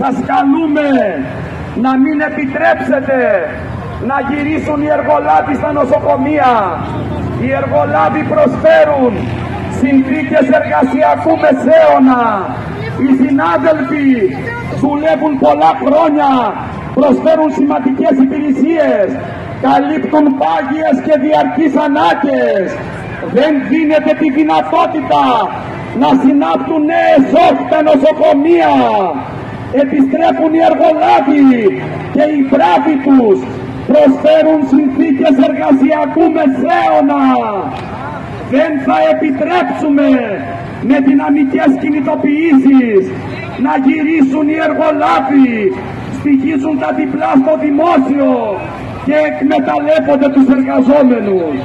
Σας καλούμε να μην επιτρέψετε να γυρίσουν οι εργολάβοι στα νοσοκομεία. Οι εργολάβοι προσφέρουν συνθήκες εργασιακού μεσαίωνα. Οι συνάδελφοι δουλεύουν πολλά χρόνια, προσφέρουν σημαντικές υπηρεσίες, καλύπτουν πάγιες και διαρκείς ανάγκες. Δεν δίνεται τη δυνατότητα να συνάπτουν νέες όχτα νοσοκομεία. Επιστρέφουν οι εργολάβοι και οι μπράβοι τους προσφέρουν συνθήκες εργασιακού μεσαίωνα. Δεν θα επιτρέψουμε με δυναμικές κινητοποιήσεις να γυρίσουν οι εργολάβοι, στοιχίζουν τα διπλά στο δημόσιο και εκμεταλλεύονται τους εργαζόμενους.